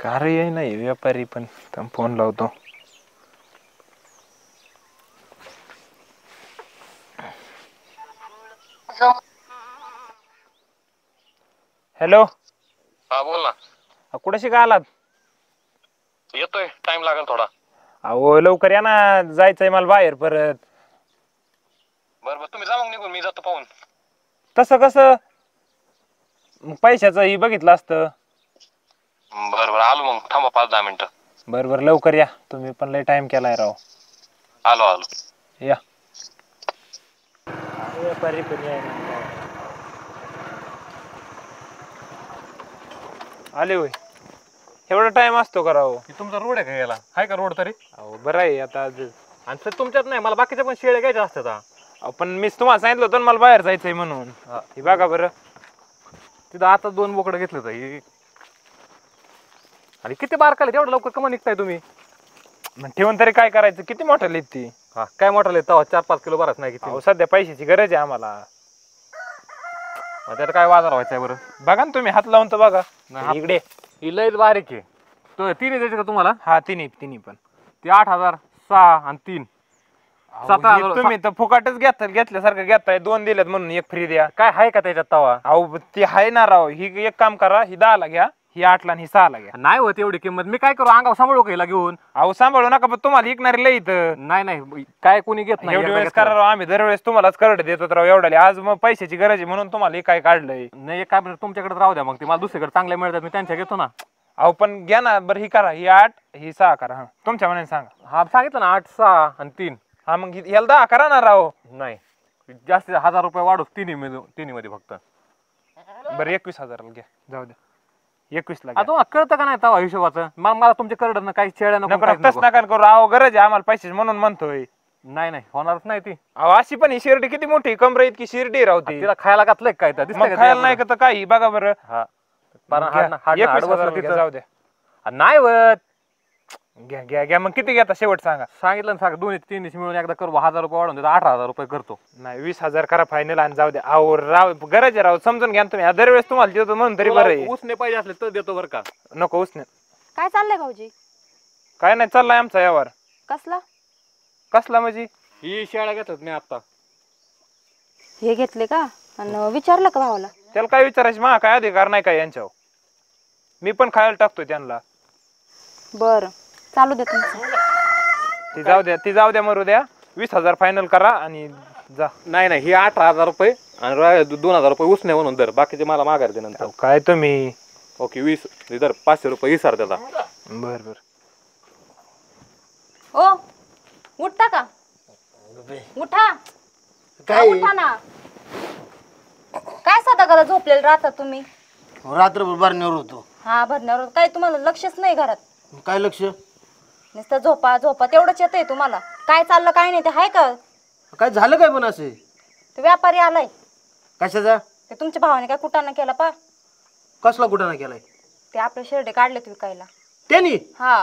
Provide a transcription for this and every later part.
कार्य नाही व्यापारी पण. फोन लावतो. हॅलो हा बोल ना. कुठे शिका आलात? येतोय टाइम लागेल थोडा. अहो लवकर या ना जायचंय मला बाहेर परत. बरं बरं तुम्ही जा मग निघून मी जातो पाहून. तसं कसं? मग पैशाचं ही बघितलं असतं. बरं बरं. आलो मग. थांबा पाच दहा मिनिटं. बरं बरं. लवकर या. तुम्ही पण लय टाइम केलाय राव. आलो आलो. या. व्यापारी पण आले होय. एवढा टाइम असतो का राव? तुमचा रोड आहे का याला? आहे का रोड तरी? अहो बरं आहे आता आज. आणि सर तुमच्यात नाही. मला बाकीच्या पण शेळ्या घ्यायच्या असतात हा. अहो, पण मीच तुम्हाला सांगितलं होतं ना मला बाहेर जायचंय म्हणून. हा. हे बघा बरं. तिथं आता दोन बोकडं घेतलं होतं. ही आणि किती बार काढले तेवढं लवकर कमा निघताय तुम्ही. मग ठेवून तरी काय करायचं? किती मोठं लिहित ती? हा काय मोठा तवा चार पाच किलो बराच नाही किती. अहो सध्या पैशाची गरज आहे आम्हाला. मग त्यात काय बाजार व्हायचा आहे बरं? बघा ना तुम्ही हात लावून तर बघा. नाही, हात- इकडे. ही लयच बारीक आहे. तो तिन्ही द्यायचे का तुम्हाला? हा तिन्ही तिन्ही पण. ती आठ हजार सहा आणि तीन. सात हे हजार- तुम्ही तर फुकाटच घेता घेतल्यासारखं घेताय. दोन दिलेत म्हणून एक फ्री द्या. काय आहे का त्याच्यात तवा? अहो ती आहे ना राव. ही एक काम करा ही दहाला घ्या. ही आठला आणि ही सहाला घ्या. नाही होत एवढी किंमत. मी काय करू? अंगावर सांभाळू का हिला घेऊन? अहो सांभाळू नका पण तुम्हाला विकणारी लई इथं. नाही नाही. काय कोणी घेत नाही एवढी एकदा वेळेस घेतलं. आम्ही दरवेळेस तुम्हालाच करड देतो राव एवढ्या आज मग पैशाची गरज आहे म्हणून तुम्हाला हे काय काढलंय. नाही एक काय तुमच्याकडे राहू द्या मग ते. मला दुसरीकडे चांगल्या मिळतात मी त्यांच्या घेतो ना. अहो पण घ्या ना बरं ही करा. ही आठ ही सहा करा हा. तुमच्या मनाने सांगा. हा सांगितलं ना आठ सहा आणि तीन. हा मग हि- ह्याला दहा करा ना राव. नाही. जास्त हजार रुपये वाढू तिन्ही तिन्ही मध्ये फक्त. बरं एकवीस हजाराला घ्या. जाऊ द्या. एकवीस ला आता तुम्हाला कळतं का नाही तवा हिशोबाचं? मला मला तुमच्या करडं काही शेळ्या नको काहीच तस नको. नका करू. अहो गरज आहे आम्हाला पैशाची म्हणून म्हणतोय. नाही नाही होणारच नाही ती. अहो अशी पण ही शिर्डी किती मोठी? कमरे इतकी शिर्डी राहते तिला खायला घातलंय काय तर का खायला नाही? का तर काही? बघा बरं. हा. हाड- हाड- एकवीस हाड बसलं हजाराला घ्या, तिचं. जाऊ द्या. आ, नाही होत. घ्या घ्या घ्या. मग किती घेता शेवट सांगा? सांगितलं ना सांग. दोन्ही तीन मिळून एकदा करू. हजार रुपये वाढून देतो. अठरा हजार रुपये करतो. नाही वीस हजार करा फायनल आणि जाऊ द्या. अहो राव गरज आहे राव. समजून घ्या ना तुम्ही. दरवेळेस तुम्हाला देतो म्हणून तरी बरं आहे. उसने पाहिजे असले तर देतो बरं का? नको उसने. काय चाललंय भाऊजी? काय नाही चाललाय आमचा व्यवहार. कसला? कसला म्हणजे? ही शेळ्या घेतात मी आता. हे घेतले का? आणि विचारलं का भावाला? त्याला काय विचारायचं? मा काय अधिकार नाही काय यांच्यावर? मी पण खायला टाकतो त्यांना. बर. चालू दे तुमचं. ती जाऊ द्या ती जाऊ द्या मरू द्या. वीस हजार फायनल करा आणि जा. नाही नाही ही अठरा हजार रुपये आणि दोन हजार रुपये उसने म्हणून दर बाकीचे मला माघार दे नंतर. अहो, काय तुम्ही? ओके वीस. दर पाचशे रुपये इसार त्याचा बर बर. ओ उठता का? उठा. काय? उठा ना. काय सदा करा झोपलेलं राहता तुम्ही? रात्रभर बारण्यावर होतो. हा भरण्यावर काय तुम्हाला लक्षच नाही घरात? काय लक्ष? नुसतं झोपा झोपा तेवढंच येतंय तुम्हाला. काय चाललं काय नाही ते हाय का? काय झालं काय पण असे? ते व्यापारी आलाय. कशाचा? ते तुमच्या भावाने काय कुटाणा केला पा? कसला कुठं केलाय? ते आपले शेरडे काढलेत विकायला. त्यांनी? हा.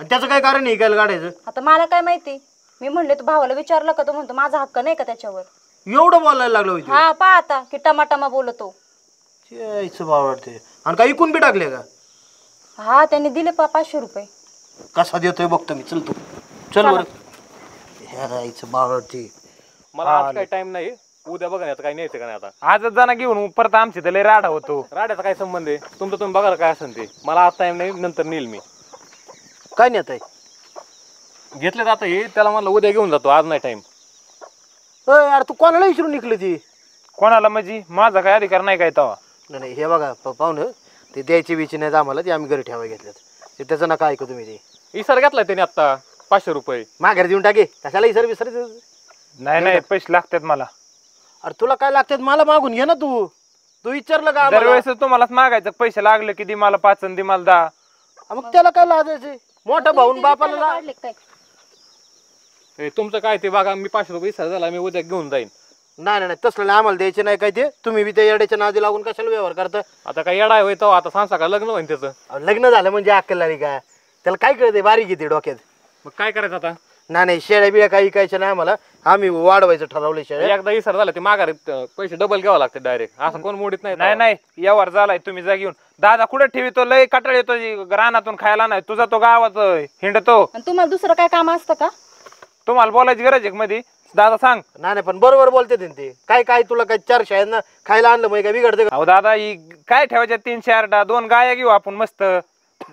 आणि त्याचं काय कारण आहे इकायला काढायचं? आता मला काय माहिती? मी म्हणले तू भावाला विचारलं का? तो म्हणतो माझा हक्क नाही का त्याच्यावर? एवढं बोलायला लागलं होतं हा पा आता की टमाटमा बोलतो. भाव वाटते आणि काय इकून बी टाकले का? हा त्यांनी दिले पा पाचशे रुपये. कसा देतोय बघतो मी. चल तू. चल बरं. ह्या राहायचं मला आज काही टाइम नाही. उद्या बघा आता काही न्यायचं का नाही आता? आजच जाणं घेऊन. परत आमची तर लय राडा होतो. राड्याचा काय संबंध आहे? तुमचं तुम्ही बघा काय असेल ते. मला आज टाइम नाही नंतर नेईल मी. काय नेत आहे? घेतले जातं हे. त्याला मला उद्या घेऊन जातो. आज नाही टाइम अय, यार तू कोणाला विचारून निघली ती? कोणाला म्हणजे? माझा काय अधिकार नाही काय तवा? नाही नाही हे बघा प- पाहुणं. ते द्यायची बिची नाही आम्हाला ते आम्ही घरी ठेवा घेतल्यात. ते त्याचं नका ऐकू तुम्ही ते. इसार घेतलाय त्याने आता पाचशे रुपये. माघारी देऊन टाके. कशाला सर विसर नाही नाही पैसे लागतात मला. अरे तुला काय लागतात? मला मागून घे ना तू. तू विचारलं का आम्हाला? दरवेळेस तुम्हालाच मागायचं. पैसे लागले की दे मला पाच आणि दे मला दहा. हा, मग त्याला काय लाजायचे? मोठा भाऊन बापाला ला- काढले काय? हे तुमचं काय ते बघा मी पाचशे रुपये इसार झाला मी उद्या घेऊन जाईन. नाही नाही नाही, तसलं नाही आम्हाला द्यायचे नाही काय ते. तुम्ही बी त्या येड्याच्या नादी लागून कशाला व्यवहार करता? आता काय येडा होय तो आता सांसा का लग्न होईन त्याचं. अहो, लग्न झालं म्हणजे अक्कल आली का? त्याला काय कळते बारीक येते डोक्यात? मग काय करायचं आता? नाही नाही शेळ्या बिळ्या काही ऐकायच्या नाही आम्हाला. आम्ही वाढवायचं ठरवले शेळ्या. एकदा इसर झालं ते माघारी अं, पैसे डबल घ्यावं लागते डायरेक्ट असं कोण मोडीत नाही नाही नाही यावर झालाय तुम्ही जा घेऊन. दादा कुठे ठेवितो? लय कटाळ येतो जी रानातून खायला नाही. तुझा तो गावात हिंडतो. आणि तुम्हाला दुसरं काय काम असतं का? तुम्हाला बोलायची गरज आहे मध्ये दादा सांग. नाही नाही पण बरोबर बोलते ते ते. काय काय तुला काय चार शेळ्यांना खायला आणलं मग काय बिघडते अहो दादा ही काय ठेवायच्या तीनशे आरडा दोन गाया घेऊ आपण मस्त.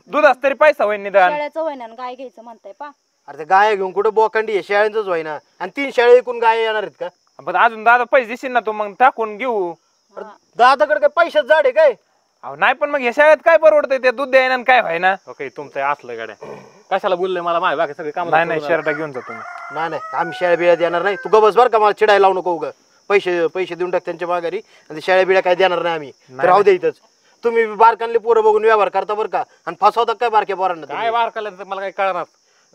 दुधाच तरी पैसा होईल निदान. आणि गाय घ्यायचं म्हणताय पा. अरे ते गाय घेऊन कुठं बोकांडी आहे? शेळ्यांचंच व्हायना आणि तीन शेळ्या एकूण गाय येणार आहेत का? पण अजून दादा पैसे देशील ना तू मग टाकून घेऊ. दादाकडे काय पैशाच जाड आहे काय? अहो नाही पण मग या शाळेत काय परवडतंय? ते दूध द्यायना आणि काय व्हायना? ओके तुमचं हे असलं गाड्या. कशाला बोलले मला? माहिती बाकी सगळे काम नाही नाही शर्ट घेऊन जातो मी नाही नाही आम्ही शेळ्या बिळ्या देणार नाही. तू गबस बरं का मला चिडायला लावू नको उगा. पैसे पैसे देऊन टाक त्यांच्या माघारी आणि ते शेळ्या बिळ्या काय देणार नाही आम्ही. तर राहू दे इथंच. तुम्ही बारकांले पोरं बघून व्यवहार करता बरं का? आणि फसवता काय बारक्या पोरांना तुम्ही? काय वार केलं मला काही कळणार.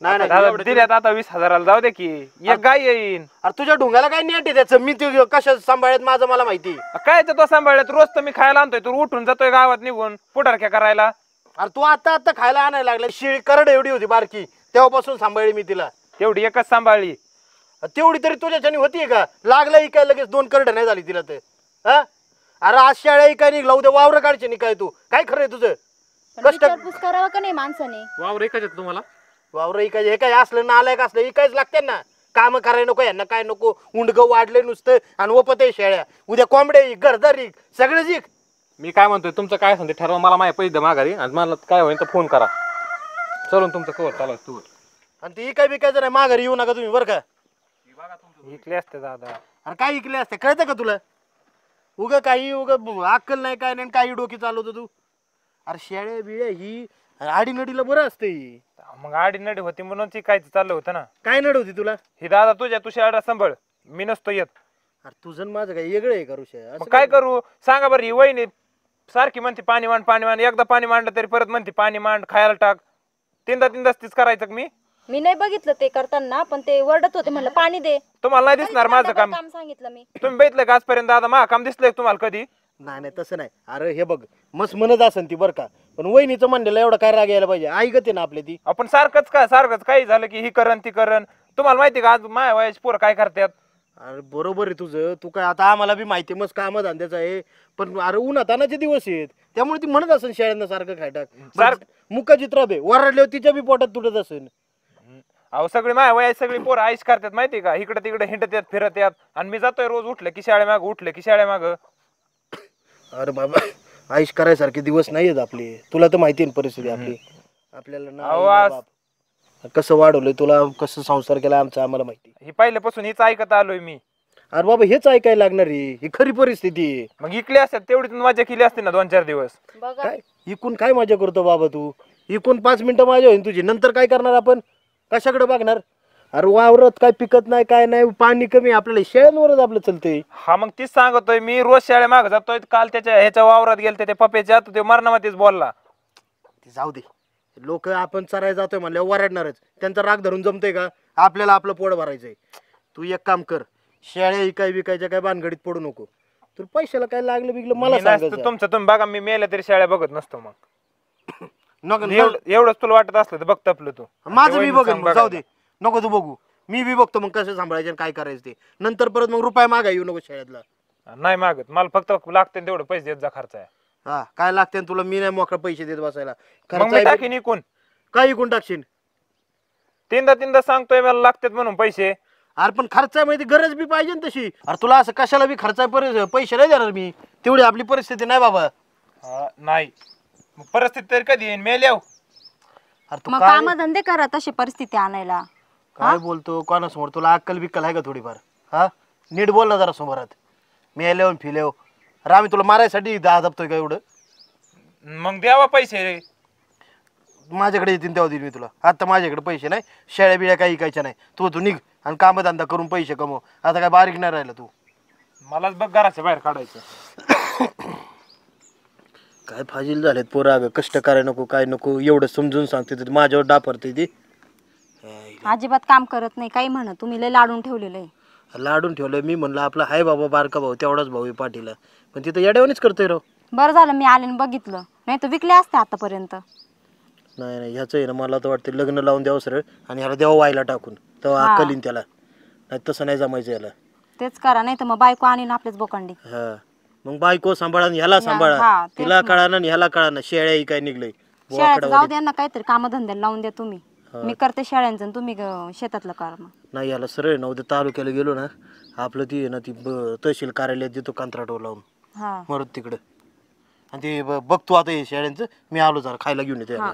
नाही नाही. दादा दिल्यात आता वीस हजाराला. जाऊ दे की. एक गाय येईन. अरे तुझ्या ढुंगाला काय नेट आहे त्याचं? मी ते कशा सांभाळत माझं मला माहिती. काय तर तो सांभाळत? रोज तर मी खायला आणतोय. तू उठून जातोय गावात निघून. पुढारक्या करायला. अरे तू आता आता खायला आणायला लागला. शिळी करड एवढी होती बारकी. तेव्हापासून सांभाळली मी तिला. तेवढी एकच सांभाळली. तेवढी तरी तुझ्याच्यानी होतीये का? लागलं इकाय लगेच दोन करड नाही झाली तिला तर. हा? अरे आज शाळा इकाय निघला उद्या वावर काढचे निकाय तू. काय खरं आहे तुझं? पण विचारपूस करावं का नाही माणसाने? वावर एकच तुम्हाला? वावर इकाय हे काय असलं नालायक असलं इकायच लागते ना. काम करायला नको यांना काय नको. उंडग वाढले नुसतं. आणि वपत आहे शेळ्या उद्या कोंबड्या इक घरदार इक सगळं इक मी काय म्हणतोय तुमचं काय सांगते ठरवा मला माझे पैसे द्या माघारी. आणि मला काय होईल तर फोन करा. चलून तुमचं कवर चालू तू. आणि ते इकाय बिकायचं नाही माघारी येऊ नका तुम्ही बरं का? इकले असते दादा. अरे काय इकले असते? कळतं का तुला? उग काही उग अक्कल नाही काय नाही काही डोकी चालवतो तू. अरे शेळ्या बिळ्या ही आडीनडीला बरं असते ही. मग आडी नडी होती म्हणून ती काय चाललं होतं ना? काय नड होती तुला? ही दादा तुझ्या तुझ्या आडा सांभाळ. मी नसतो येत. अरे तुझं आणि माझं काय वेगळं आहे का ऋषा मग काय? करू? सांगा बरं ही वहिनी सारखी म्हणते पाणी मांड पाणी मांड. एकदा पाणी मांडलं तरी परत म्हणते पाणी मांड खायला टाक. तीनदा तीनदाच तीच करायचं का मी? मी नाही बघितलं ते करताना पण ते वरडत होते म्हणलं पाणी दे. तुम्हाला नाही दिसणार माझं काम. काम सांगितलं मी. तुम्ही बघितलं का आजपर्यंत दादा मा काम दिसलंय का तुम्हाला कधी? नाही नाही तसं नाही. अरे हे बघ मस्त म्हणत असन ती बरं का. पण वहिनीचं म्हणलेलं एवढा काय राग यायला पाहिजे. आई गते ना आपली ती. आपण सारखंच का सारखंच काही झालं की ही करण ती करण. तुम्हाला माहिती का आज माया वयाची पोरं काय करतात? अरे बरोबर आहे तुझं. तू काय आता आम्हाला बी माहिती मस्त काम धंद्याचं आहे. पण अरे उन्हातानाचे दिवस आहेत. त्यामुळे ती म्हणत असेल शेळ्यांना सारखं खाय टाक सारखं- मुका चित्राबे वरडल्यावर तिच्या बी पोटात तुटत असेल. अहो सगळी माया वयाची सगळी पोरं आईश करतात माहिती का? इकडे तिकडे हिंडत येत फिरत येत आणि मी जातोय रोज उठलं की शाळेमाग उठलं की शाळेमाग. अरे बाबा आयुष करायसारखे दिवस नाही आहेत आपले. तुला तर माहिती आहे ना परिस्थिती आपली. आपल्याला ना अहो, आई, ना आज- बाप. कसं वाढवलंय तुला कसं संसार केला आमचा आम्हाला माहिती. ही पहिल्यापासून हीच ऐकत आलोय मी. अरे बाबा हेच ऐकायला लागणार आहे. ही खरी परिस्थिती आहे. मग इकली असतात तेवढी तुम्ही मजा केली असते ना दोन चार दिवस. बघा. काय? इकून काय मजा करतो बाबा तू? इकून पाच मिनिटं माझ्या होईन तुझी. नंतर काय करणार आपण? कशाकडे बघणार? अरे वावरत काय पिकत नाही काय नाही पाणी कमी आपल्याला शेळ्यांवरच आपलं चालतंय. हा मग तीच सांगतोय मी. रोज शाळे माग जातोय. काल त्याच्या ह्याच्या वावरात गेलते ते पप्याच्या तो मरणामध्येच बोलला. ते जाऊ दे. लोक आपण चरायला जातोय म्हणल्यावर वरडणारच त्यांचा राग धरून जमतंय का? आपल्याला आपलं पोट भरायचंय. तू एक काम कर शेळ्या इकाय विकायच्या काय भानगडीत पडू नको. तुला पैशाला काय लागलं बिगलं मला सांगायचं तुमचं तुम्ही बघा मी मेल्या तरी शाळा बघत नसतो मग. नको एवढं एवढंच तुला वाटत असलं तर बघ तपलं तू. माझं मी बघेन मग, जाऊ. दे नको तू बघू. मी बी बघतो मग कसं सांभाळायचं आणि काय करायचं ते. नंतर परत मग रुपये मागा येऊ नको शाळेतला नाही मागत. मला फक्त लागते तेवढं पैसे देत जा खर्च आहे हा काय लागते तुला? मी नाही मोकळा पैसे देत बसायला. मग खर्च टाकीन इकून. काय इकून टाकशील? तीनदा तीनदा सांगतोय मला लागतात म्हणून पैसे. अरे पण खर्च माहिती गरज बी पाहिजे ना तशी. अरे तुला असं कशाला बी खर्च पैसे नाही देणार मी. तेवढी आपली परिस्थिती नाही बाबा. हा, नाही. मग परिस्थिती तरी कधी येईन? मेल्याव अरे तू मग काय काम धंदे करा तशी परिस्थिती आणायला. काय बोलतो? कोणासमोर? तुला अक्कल बिक्कल आहे का थोडीफार? हा? नीट बोल ना जरा समोरात. मी आल्यावर फिल्याव अरे आम्ही तुला मारायसाठी दहा जपतोय का एवढं? मग द्यावा पैसे रे. माझ्याकडे येतील तेव्हा देईन मी तुला. आता माझ्याकडे पैसे नाही शेळ्या बिळ्या काही ऐकायच्या नाही. तू तू निघ आणि कामधंदा करून पैसे कमव. आता काय बारीक नाही राहिला तू. मलाच बघ घराच्या बाहेर काढायचं. काय फाजील झालेत पोरं अगं. कष्ट कराय नको काय नको. एवढं समजून सांगते ते माझ्यावर डापरते ती. अजिबात काम करत नाही. काही म्हणा तुम्ही लय लाडून ठेवलेलं आहे. लाडून ठेवलं मी म्हणलं आपला हाय बाबा बारका भाऊ तेवढाच भाऊ आहे पाठीला. पण तिथं येड्यावानीच करतोय राव. बरं झालं मी आले आणि बघितलं. नाही तर विकले असते आतापर्यंत. नाही नाही ह्याचं आहे ना मला तर वाटतं लग्न लावून द्यावं सरळ आणि ह्याला द्यावं व्हायला टाकून. तेव्हा हा. अक्कल येईन त्याला. नाही तसं नाही जमायचं याला. तेच करा नाही तर मग बायको आणि आपलेच बोकांडी. हा. मग बायको सांभाळा आणि ह्याला सांभाळा. तेच तिला कळा ना ह्याला कळा ना शेळ्या काय निघलंय. जाऊ द्या ना काहीतरी कामधंद्याला लावून द्या तुम्ही. मी करते शेळ्यांचं आणि तुम्ही ग- शेतातलं करा मग. नाही याला सरळ ना उद्या तालुक्याला गेलो ना आपलं ती आहे ना ती ब- तहसील कार्यालयात देतो कंत्राटवर लावून. हा. मरत तिकडं. आणि ते ब- बघतो आता हे शेळ्यांचं. मी आलो जरा खायला घेऊन येतो याला.